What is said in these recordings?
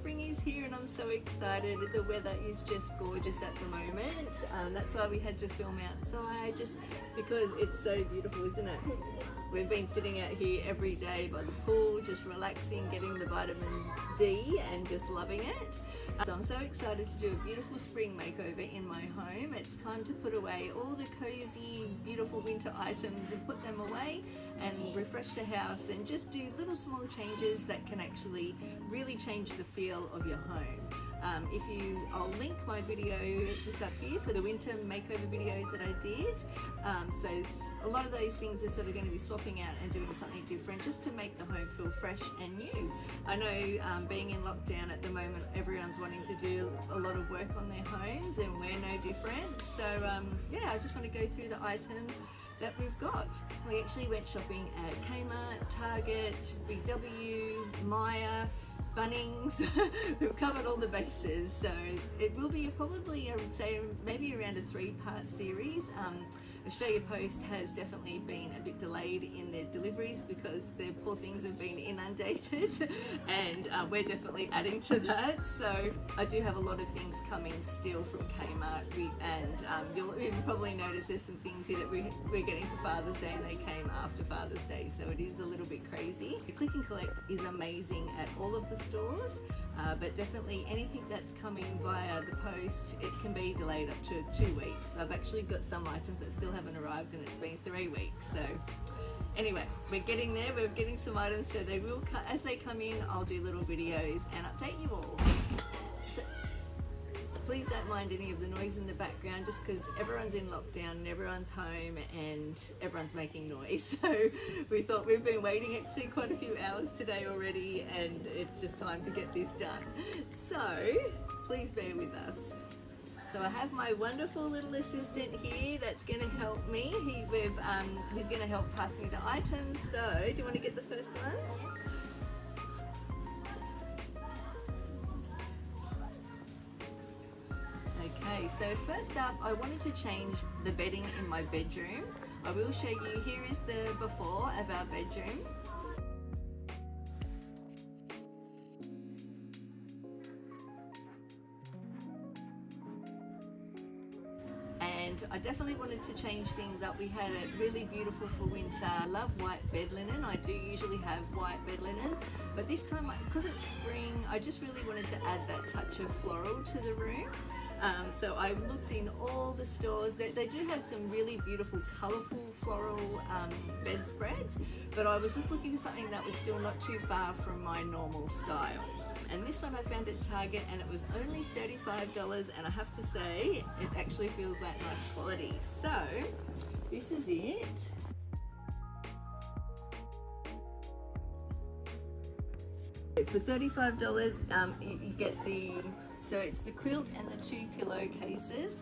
spring is here and I'm so excited. The weather is just gorgeous at the moment. Um, that's why we had to film outside just because it's so beautiful, isn't it? We've been sitting out here every day by the pool, just relaxing, getting the vitamin D and just loving it. So I'm so excited to do a beautiful spring makeover in my home. It's time to put away all the cozy, beautiful winter items and put them away and refresh the house and just do little small changes that can actually really change the feel of your home. Um, if you, I'll link my video just up here for the winter makeover videos that I did. Um, so a lot of those things are sort of going to be swapping out and doing something different just to make the home feel fresh and new. I know um, being in lockdown at the moment, everyone's wanting to do a lot of work on their homes and we're no different. So um, yeah, I just want to go through the items that we've got. We actually went shopping at Kmart, Target, Big W, Myer, Bunnings. We've covered all the bases, so it will be probably, I would say, maybe around a three-part series. Um, Australia Post has definitely been a bit delayed in their deliveries because their poor things have been inundated and uh, we're definitely adding to that. So I do have a lot of things coming still from Kmart we, and um, you'll, probably notice there's some things here that we, we're getting for Father's Day and they came after Father's Day so it is a little bit crazy. Click and Collect is amazing at all of the stores uh, but definitely anything that's coming via the post it can be delayed up to two weeks. I've actually got some items that still haven't arrived and it's been three weeks so anyway we're getting there we're getting some items so they will cut as they come in I'll do little videos and update you all. So, please don't mind any of the noise in the background just because everyone's in lockdown and everyone's home and everyone's making noise. So we thought we've been waiting actually quite a few hours today already and it's just time to get this done. So please bear with us so I have my wonderful little assistant here that's going to help me. He, um, he's going to help pass me the items. So do you want to get the first one? Okay, so first up I wanted to change the bedding in my bedroom. I will show you, here is the before of our bedroom. Change things up. We had it really beautiful for winter. I love white bed linen. I do usually have white bed linen, but this time, because it's spring, I just really wanted to add that touch of floral to the room. Um, so I looked in all the stores. They, they do have some really beautiful, colourful floral um, bedspreads, but I was just looking for something that was still not too far from my normal style and this one I found at Target and it was only $35 and I have to say it actually feels like nice quality. So this is it. For $35 um, you, you get the so it's the quilt and the two pillowcases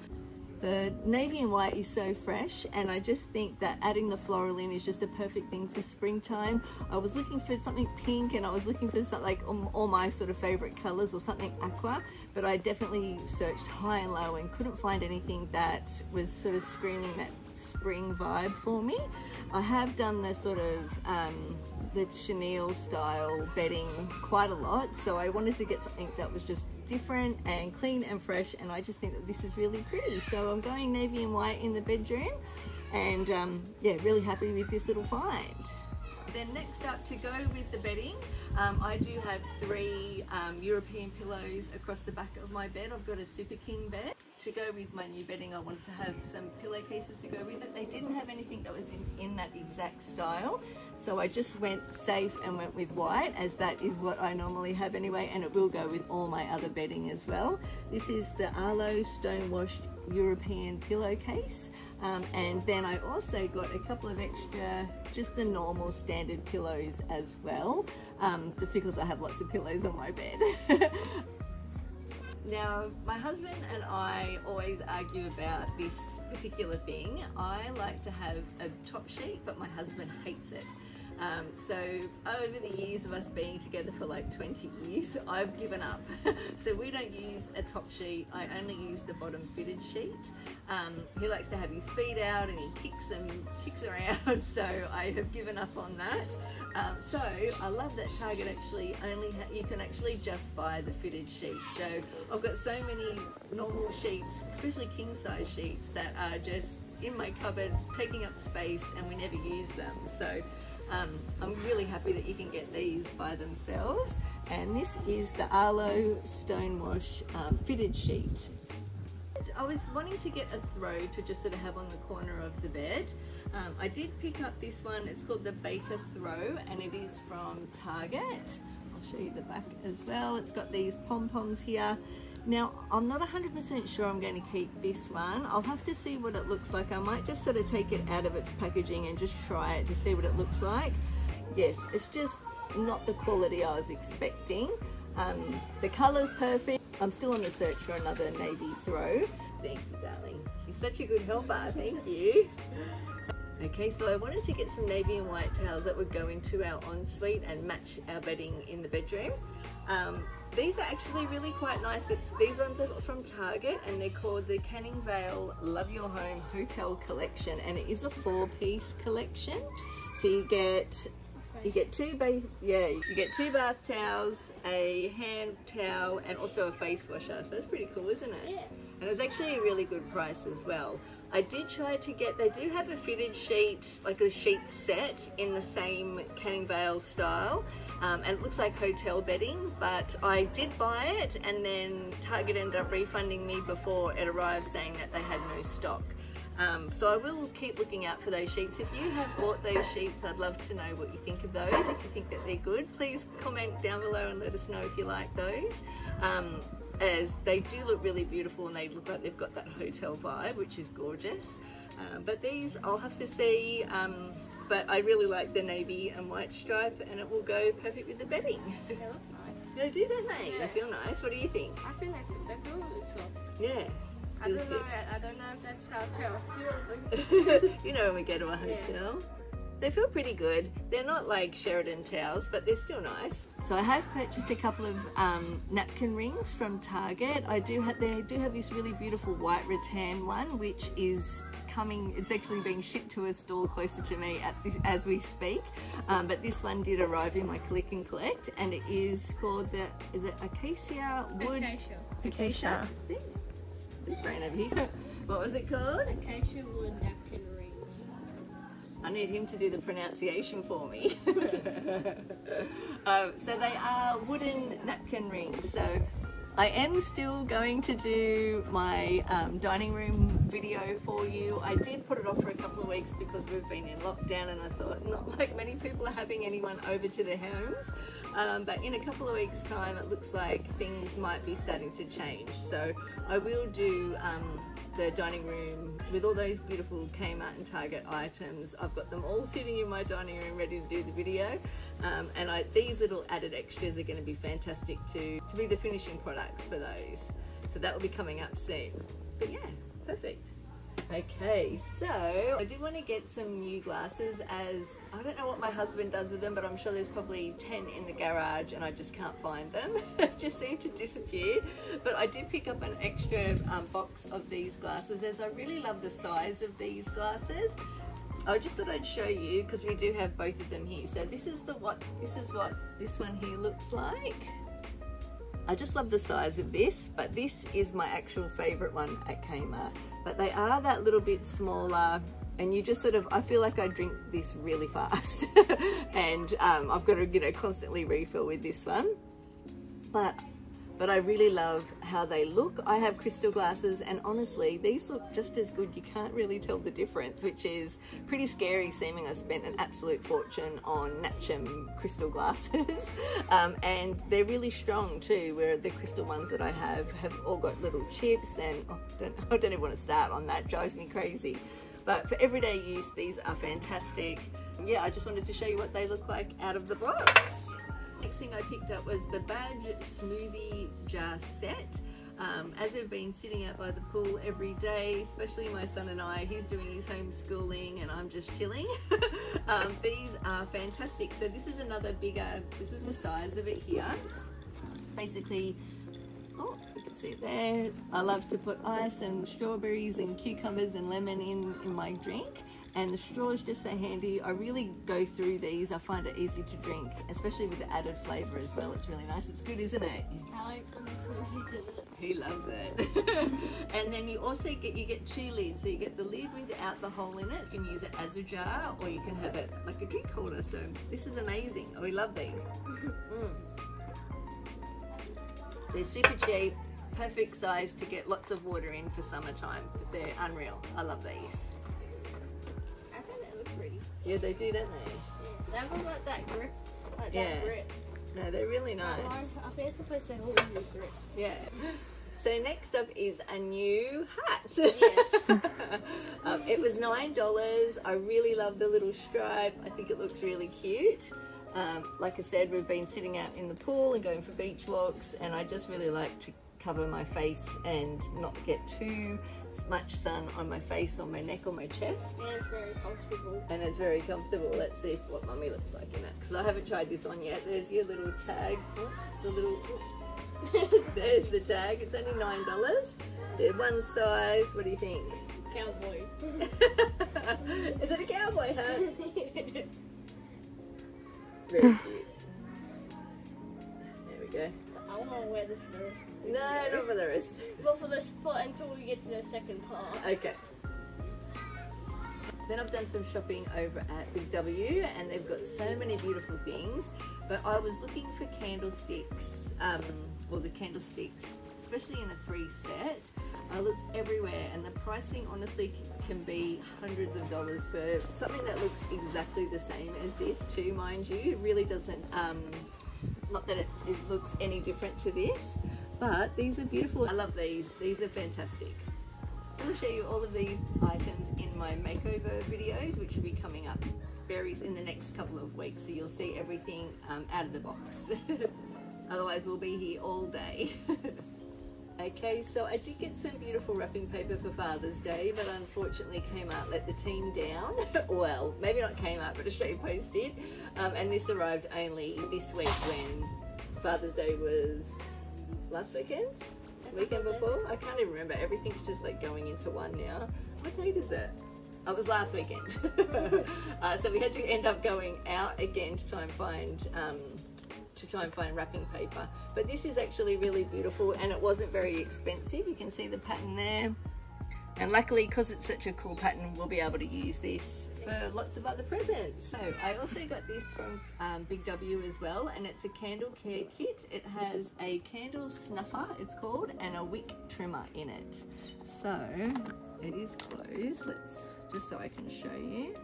the navy and white is so fresh and I just think that adding the floral in is just a perfect thing for springtime. I was looking for something pink and I was looking for something like all my sort of favorite colors or something aqua but I definitely searched high and low and couldn't find anything that was sort of screaming that spring vibe for me. I have done the sort of um, the chenille style bedding quite a lot so I wanted to get something that was just different and clean and fresh and I just think that this is really pretty so I'm going navy and white in the bedroom and um, yeah really happy with this little find. Then next up to go with the bedding um, I do have three um, European pillows across the back of my bed. I've got a Super King bed. To go with my new bedding I wanted to have some pillowcases to go with it. They didn't have anything that was in, in that exact style so I just went safe and went with white as that is what I normally have anyway and it will go with all my other bedding as well. This is the Arlo Stone Washed European pillowcase um, and then I also got a couple of extra just the normal standard pillows as well um, just because I have lots of pillows on my bed. Now, my husband and I always argue about this particular thing. I like to have a top sheet, but my husband hates it. Um, so over the years of us being together for like 20 years, I've given up. so we don't use a top sheet. I only use the bottom fitted sheet. Um, he likes to have his feet out and he kicks and kicks around. So I have given up on that. Um, so I love that Target actually only you can actually just buy the fitted sheet. So I've got so many normal sheets, especially king size sheets, that are just in my cupboard taking up space and we never use them. So um, I'm really happy that you can get these by themselves. And this is the Arlo Stonewash um, fitted sheet. I was wanting to get a throw to just sort of have on the corner of the bed. Um, I did pick up this one, it's called the Baker Throw and it is from Target. I'll show you the back as well. It's got these pom-poms here now, I'm not 100% sure I'm going to keep this one. I'll have to see what it looks like. I might just sort of take it out of its packaging and just try it to see what it looks like. Yes, it's just not the quality I was expecting. Um, the colour's perfect. I'm still on the search for another navy throw. Thank you, darling. You're such a good helper. Thank you. Okay, so I wanted to get some navy and white towels that would go into our ensuite and match our bedding in the bedroom. Um, these are actually really quite nice. It's These ones are from Target and they're called the Canningvale Love Your Home Hotel Collection and it is a four-piece collection. So you get you get two bath yeah you get two bath towels a hand towel and also a face washer so that's pretty cool isn't it yeah and it was actually a really good price as well I did try to get, they do have a fitted sheet, like a sheet set in the same Canningvale style. Um, and it looks like hotel bedding, but I did buy it and then Target ended up refunding me before it arrived saying that they had no stock. Um, so I will keep looking out for those sheets. If you have bought those sheets, I'd love to know what you think of those. If you think that they're good, please comment down below and let us know if you like those. Um, as they do look really beautiful and they look like they've got that hotel vibe which is gorgeous. Um, but these I'll have to see um, but I really like the navy and white stripe and it will go perfect with the bedding. They look nice. They do don't they? Yeah. they feel nice. What do you think? I feel like they feel soft. Yeah. I don't know I don't know if that's how I feel you know when we go to a hotel? yeah. They feel pretty good. They're not like Sheridan towels, but they're still nice. So I have purchased a couple of um, napkin rings from Target. I do have, they do have this really beautiful white rattan one, which is coming, it's actually being shipped to a store closer to me this, as we speak. Um, but this one did arrive in my click and collect and it is called the, is it Acacia Wood? Acacia. Acacia. Brain over here. What was it called? Acacia Wood Napkin I need him to do the pronunciation for me. um, so they are wooden napkin rings. So I am still going to do my um, dining room video for you. I did put it off for a couple of weeks because we've been in lockdown and I thought not like many people are having anyone over to their homes. Um, but in a couple of weeks time it looks like things might be starting to change. So I will do um, the dining room with all those beautiful Kmart and Target items. I've got them all sitting in my dining room ready to do the video. Um, and I, these little added extras are going to be fantastic to, to be the finishing products for those. So that will be coming up soon. But yeah, perfect. Okay, so I do want to get some new glasses as I don't know what my husband does with them, but I'm sure there's probably 10 in the garage and I just can't find them. they just seem to disappear. But I did pick up an extra um, box of these glasses as I really love the size of these glasses. I just thought I'd show you because we do have both of them here. So this is the what this is what this one here looks like. I just love the size of this, but this is my actual favorite one at Kmart. But they are that little bit smaller and you just sort of, I feel like I drink this really fast and um, I've got to, you know, constantly refill with this one. But but I really love how they look. I have crystal glasses and honestly, these look just as good. You can't really tell the difference, which is pretty scary seeming I spent an absolute fortune on Nachtmann crystal glasses. um, and they're really strong too, where the crystal ones that I have have all got little chips and oh, don't, I don't even want to start on that, drives me crazy. But for everyday use, these are fantastic. Yeah, I just wanted to show you what they look like out of the box. Next thing I picked up was the Badge Smoothie Jar Set. Um, as we've been sitting out by the pool every day, especially my son and I, he's doing his homeschooling and I'm just chilling. um, these are fantastic. So this is another bigger, this is the size of it here. Basically, oh, you can see it there. I love to put ice and strawberries and cucumbers and lemon in, in my drink and the straw is just so handy. I really go through these. I find it easy to drink, especially with the added flavour as well. It's really nice. It's good, isn't it? I like putting smoothies in it. He loves it. and then you also get you get two lids. So you get the lid without the hole in it. You can use it as a jar, or you can have it like a drink holder. So this is amazing. We love these. Mm. They're super cheap, perfect size to get lots of water in for summertime. They're unreal. I love these. Pretty. Yeah, they do, don't they? They haven't got that grip. Like Yeah. that grip. No, they're really nice. I think it's supposed to hold the grip. Yeah. So next up is a new hat. Yes. um, it was nine dollars. I really love the little stripe. I think it looks really cute. Um, like I said, we've been sitting out in the pool and going for beach walks, and I just really like to cover my face and not get too much sun on my face, on my neck, or my chest. And it's very comfortable. And it's very comfortable. Let's see what mummy looks like in it. Because I haven't tried this on yet. There's your little tag. The little. There's the tag. It's only nine dollars. They're one size. What do you think? Cowboy. Is it a cowboy hat? Very cute. There we go. I want to wear this for the rest of the No, not for the rest. But for this, for until we get to the second part. Okay. Then I've done some shopping over at Big W and they've got so many beautiful things. But I was looking for candlesticks, um, well, the candlesticks, especially in a three set. I looked everywhere and the pricing honestly can be hundreds of dollars for something that looks exactly the same as this, too, mind you. It really doesn't, um, not that it, it looks any different to this, but these are beautiful. I love these, these are fantastic. Going to show you all of these items in my makeover videos, which will be coming up very in the next couple of weeks. So you'll see everything um, out of the box. Otherwise, we'll be here all day. okay, so I did get some beautiful wrapping paper for Father's Day, but unfortunately Kmart let the team down. well, maybe not Kmart, but Australia Post did. Um, and this arrived only this week when Father's Day was last weekend weekend before. I can't even remember. Everything's just like going into one now. What date is it? Oh, it was last weekend. uh, so we had to end up going out again to try and find um, to try and find wrapping paper. But this is actually really beautiful and it wasn't very expensive. You can see the pattern there. And luckily, because it's such a cool pattern, we'll be able to use this for lots of other presents. So I also got this from um, Big W as well, and it's a candle care kit. It has a candle snuffer, it's called, and a wick trimmer in it. So it is closed. Let's just so I can show you.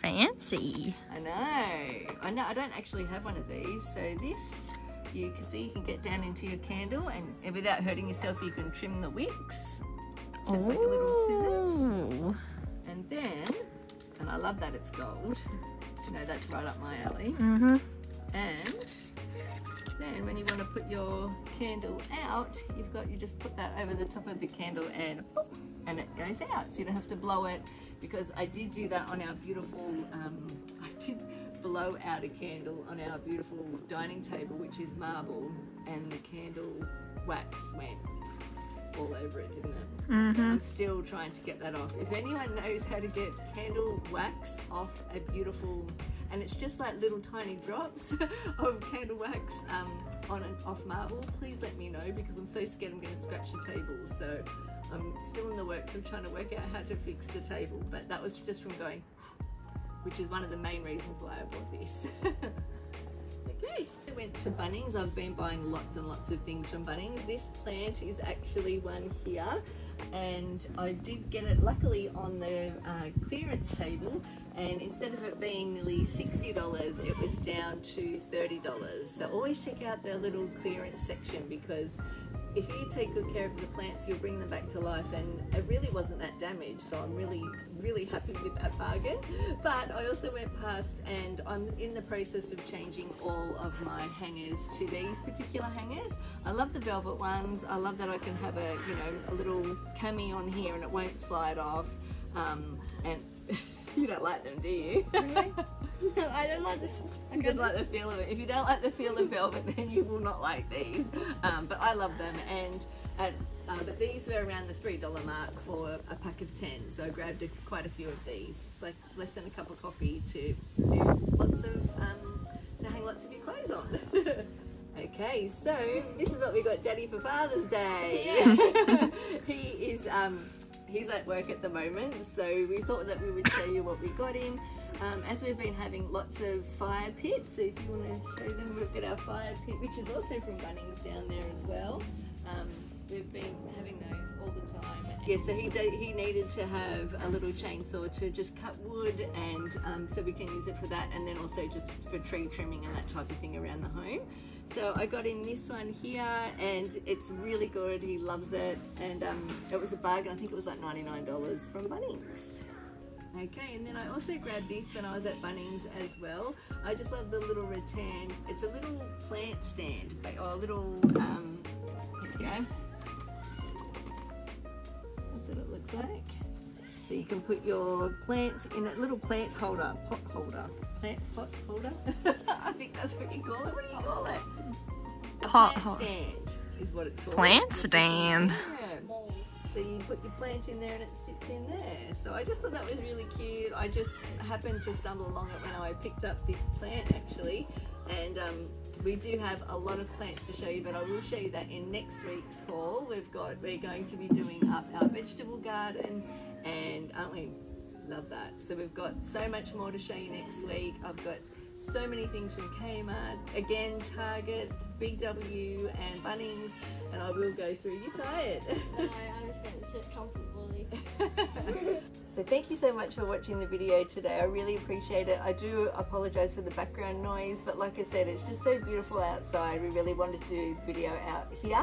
Fancy. I know. I know. I don't actually have one of these. So this, you can see, you can get down into your candle, and, and without hurting yourself, you can trim the wicks. So it's like a little scissors. And then, and I love that it's gold. You know, that's right up my alley. Mm-hmm. And then when you want to put your candle out, you've got, you just put that over the top of the candle and and it goes out. So you don't have to blow it because I did do that on our beautiful, um, I did blow out a candle on our beautiful dining table, which is marble, and the candle wax went all over it, didn't it? Mm-hmm. I'm still trying to get that off. If anyone knows how to get candle wax off a beautiful, and it's just like little tiny drops of candle wax um, on and off marble, please let me know because I'm so scared I'm going to scratch the table. So I'm still in the works of trying to work out how to fix the table. But that was just from going, which is one of the main reasons why I bought this. Okay, I went to Bunnings. I've been buying lots and lots of things from Bunnings. This plant is actually one here, and I did get it luckily on the uh, clearance table. And instead of it being nearly $60, it was down to $30. So always check out their little clearance section because if you take good care of the plants, you'll bring them back to life. And it really wasn't that damaged, so I'm really, really happy with that bargain. But I also went past and I'm in the process of changing all of my hangers to these particular hangers. I love the velvet ones. I love that I can have a, you know, a little cami on here and it won't slide off. Um, and you don't like them, do you? No, I don't like this. I just like the feel of it. If you don't like the feel of velvet, then you will not like these. Um, but I love them, and at, uh, but these were around the three dollar mark for a pack of ten. So I grabbed a, quite a few of these. It's like less than a cup of coffee to do lots of um, to hang lots of your clothes on. okay, so this is what we got Daddy for Father's Day. he is um, he's at work at the moment, so we thought that we would show you what we got him. Um, as we've been having lots of fire pits, so if you want to show them, we've got our fire pit, which is also from Bunnings down there as well. Um, we've been having those all the. Yeah, so he de- he needed to have a little chainsaw to just cut wood, and um, so we can use it for that, and then also just for tree trimming and that type of thing around the home. So I got him this one here, and it's really good. He loves it, and um, it was a bargain. I think it was like ninety nine dollars from Bunnings. Okay, and then I also grabbed this when I was at Bunnings as well. I just love the little rattan. It's a little plant stand, or a little, um, here we go. So you can put your plants in a little plant holder, pot holder, plant pot holder. I think that's what you call it. What do you call it? Pot plant stand is what it's called. Plant stand. Yeah. So you put your plant in there and it sits in there. So I just thought that was really cute. I just happened to stumble along it when I picked up this plant actually. And um, we do have a lot of plants to show you, but I will show you that in next week's haul. We've got, we're going to be doing up our vegetable garden and aren't we? Love that. So we've got so much more to show you next week. I've got so many things from Kmart, again Target, Big W and Bunnings, and I will go through. You tired? No, I'm just going to sit comfortably. So thank you so much for watching the video today. I really appreciate it. I do apologize for the background noise, but like I said, it's just so beautiful outside. We really wanted to do video out here.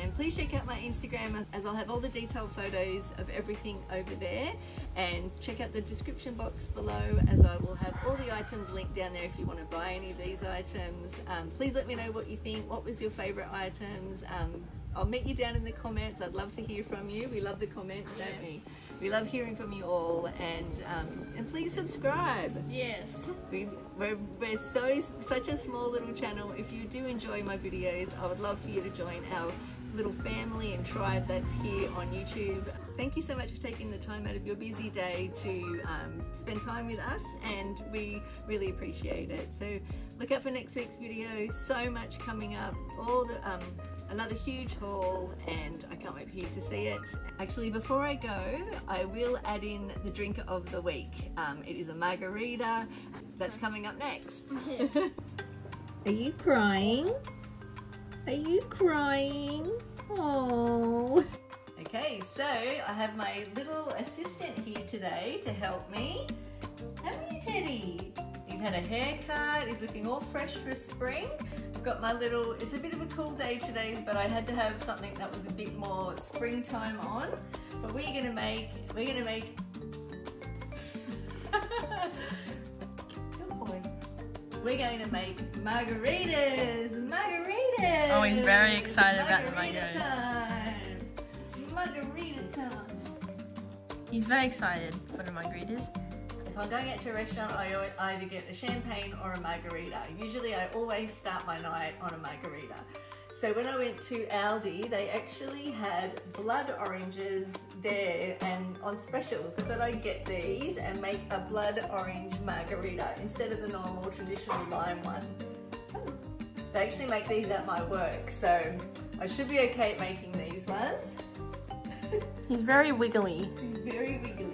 And please check out my Instagram as I'll have all the detailed photos of everything over there. And check out the description box below as I will have all the items linked down there if you want to buy any of these items. Um, please let me know what you think. What was your favorite items? Um, I'll meet you down in the comments. I'd love to hear from you. We love the comments, don't we? We love hearing from you all, and um, and please subscribe. Yes. We, we're, we're so such a small little channel. If you do enjoy my videos, I would love for you to join our little family and tribe that's here on YouTube. Thank you so much for taking the time out of your busy day to um, spend time with us, and we really appreciate it. So look out for next week's video. So much coming up. All the um, another huge haul, and I can't wait for you to see it. Actually, before I go, I will add in the drink of the week. Um, it is a margarita. That's coming up next. Are you crying? Are you crying? Oh. Okay, so I have my little assistant here today to help me. Haven't you, Teddy? He's had a haircut, he's looking all fresh for spring. I've got my little, it's a bit of a cool day today, but I had to have something that was a bit more springtime on. But we're gonna make, we're gonna make, We're going to make margaritas, margaritas. Oh, he's very excited about the Margarita margaritas. time. Margarita time. He's very excited for the margaritas. If I'm going out to a restaurant, I either get a champagne or a margarita. Usually, I always start my night on a margarita. So when I went to Aldi, they actually had blood oranges there and on special. So I thought I'd get these and make a blood orange margarita instead of the normal traditional lime one. Hmm. They actually make these at my work, so I should be okay at making these ones. He's very wiggly. Very wiggly.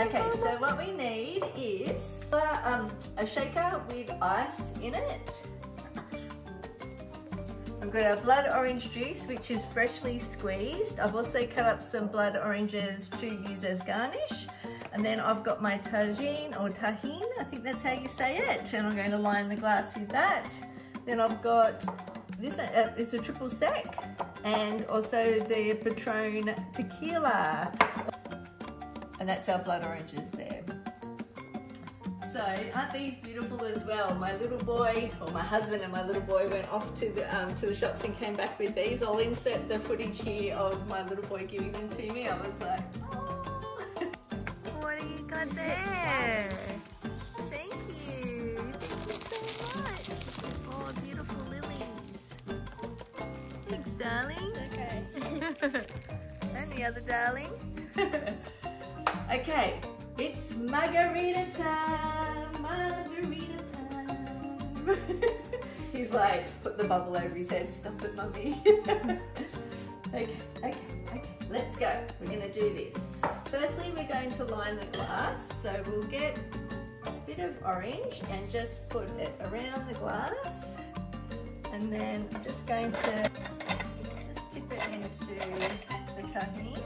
Okay, so what we need is uh, um, a shaker with ice in it. I've got our blood orange juice, which is freshly squeezed. I've also cut up some blood oranges to use as garnish. And then I've got my tagine or tahine, I think that's how you say it. And I'm going to line the glass with that. Then I've got this, uh, it's a triple sec and also the Patron tequila. And that's our blood oranges there. So aren't these beautiful as well? My little boy, or my husband and my little boy went off to the um, to the shops and came back with these. I'll insert the footage here of my little boy giving them to me. I was like, oh. What do you got there? Thank you. Thank you so much. Oh, beautiful lilies. Thanks, darling. okay. and the other darling. okay, it's margarita time, margarita time. He's like, put the bubble over his head, stop it, mummy. okay, okay, okay, let's go. We're gonna do this. Firstly, we're going to line the glass. So we'll get a bit of orange and just put it around the glass. And then I'm just going to just dip it into the tahini.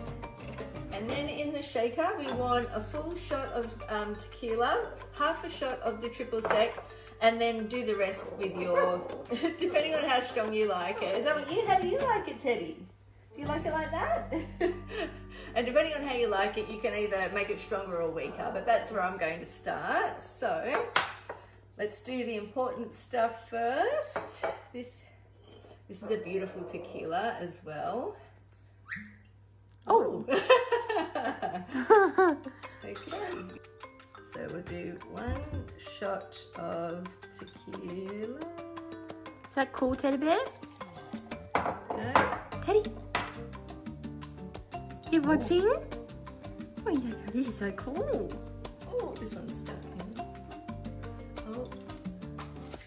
And then in the shaker, we want a full shot of um, tequila, half a shot of the triple sec, and then do the rest with your, depending on how strong you like it. Is that what you, how do you like it, Teddy? Do you like it like that? and depending on how you like it, you can either make it stronger or weaker, but that's where I'm going to start. So, let's do the important stuff first. This, this is a beautiful tequila as well. Oh. one shot of tequila. Is that cool, Teddy Bear? No. Teddy? You watching? Oh yeah, this is so cool. Oh, this one's stuck in. Oh.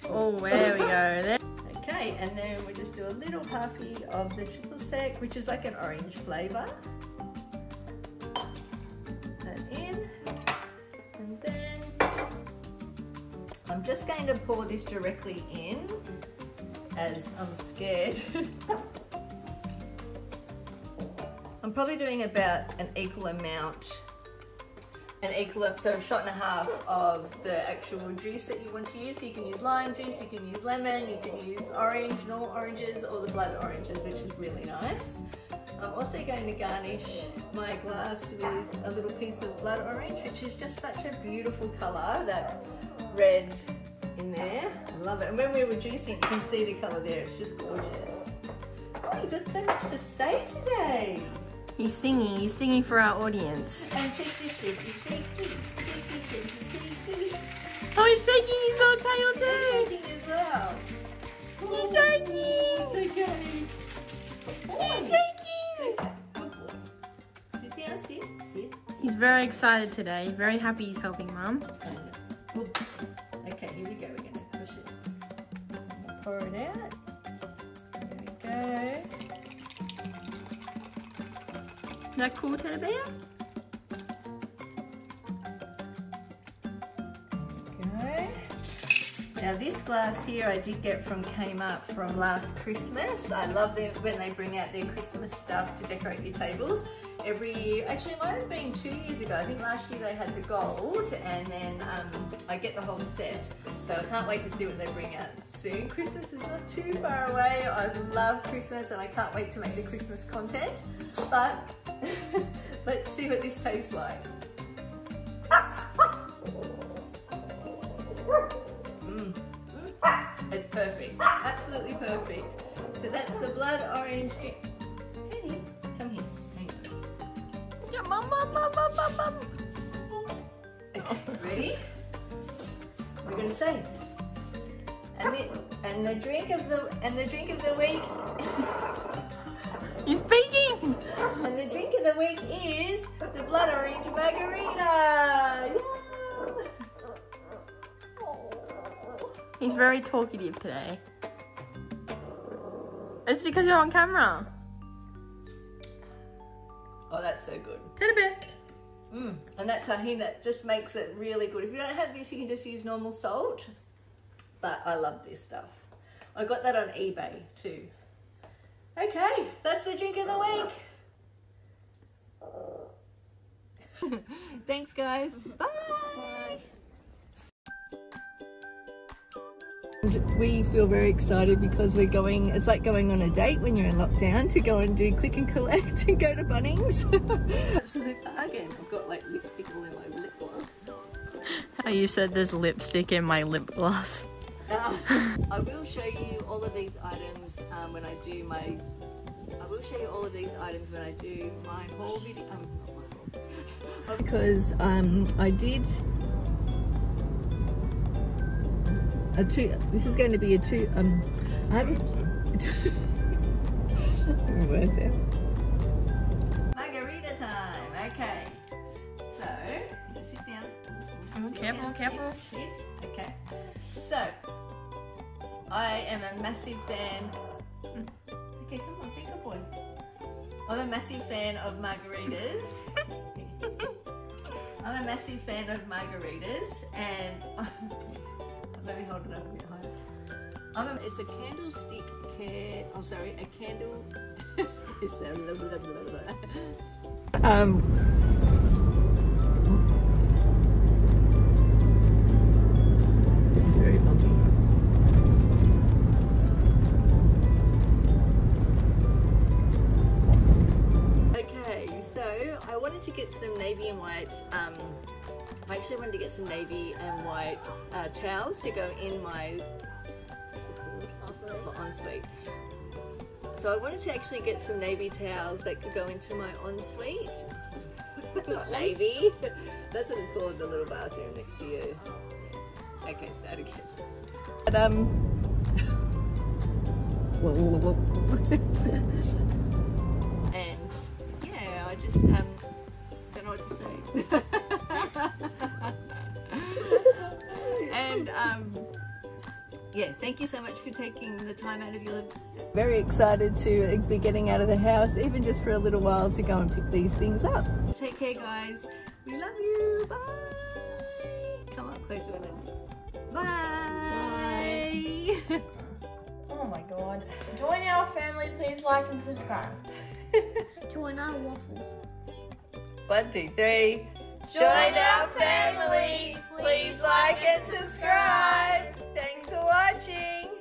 Oh, there we go. There. Okay, and then we just do a little halfie of the triple sec, which is like an orange flavour. Going to pour this directly in as I'm scared. I'm probably doing about an equal amount an equal so a shot and a half of the actual juice that you want to use. So you can use lime juice, you can use lemon, you can use orange, normal oranges, or the blood oranges, which is really nice. I'm also going to garnish my glass with a little piece of blood orange, which is just such a beautiful colour, that red in there. I love it. And when we were juicing, you can see the colour there. It's just gorgeous. Oh, you've got so much to say today. He's singing. He's singing for our audience. Oh, he's shaking his little tail He's too. shaking as well. He's shaking. It's okay. He's shaking. okay. Good boy. Sit down, sit, sit. He's very excited today. Very happy he's helping mum. Pour it out. There we go. That cool, Teddy Bear? Now this glass here I did get from Kmart from last Christmas. I love them when they bring out their Christmas stuff to decorate your tables. Every year, actually it might have been two years ago, I think last year they had the gold and then um, I get the whole set. So I can't wait to see what they bring out soon. Christmas is not too far away. I love Christmas and I can't wait to make the Christmas content. But let's see what this tastes like. Mm. It's perfect. Absolutely perfect. So that's the blood orange drink. Teddy, come here. Hang on. Yeah, mum, mum, mum, mum, mum, mum. Okay, ready? We're gonna say. And the and the drink of the and the drink of the week He's speaking. and the drink of the week is the blood orange margarita. He's very talkative today. It's because you're on camera. Oh, that's so good. Teddy Bear. Mm. And that tahini that just makes it really good. If you don't have this, you can just use normal salt. But I love this stuff. I got that on eBay too. Okay, that's the drink of the oh, week. Thanks, guys. Bye. And we feel very excited because we're going, it's like going on a date when you're in lockdown to go and do click and collect and go to Bunnings. Absolute bargain. I've got like lipstick all in my lip gloss. How you said there's lipstick in my lip gloss. Uh, I will show you all of these items um, when I do my. I will show you all of these items when I do my haul video. Um, not my haul. Because um, I did a two. This is going to be a two. Um, I haven't. Where's it? Margarita time. Okay. So sit down. Oh, Sit careful, down, careful. Sit, sit. I am a massive fan. Okay, come on, be a good boy. I'm a massive fan of margaritas. I'm a massive fan of margaritas, and let me hold it up a bit higher. I'm a, it's a candlestick care. Oh, sorry, a candle. um, actually wanted to get some navy and white uh, towels to go in my what's it called? For ensuite. So I wanted to actually get some navy towels that could go into my ensuite. That's not navy. That's what it's called, the little bathroom next to you. Okay, start again. But, um, whoa, whoa, whoa. and yeah, I just um, don't know what to say. Yeah, thank you so much for taking the time out of your. Very excited to be getting out of the house, even just for a little while, to go and pick these things up. Take care, guys. We love you. Bye. Come up closer with them. Bye. Oh my god. Join our family, please like and subscribe. Join our waffles. One, two, three. Join our family. Please like and subscribe. Thanks for watching.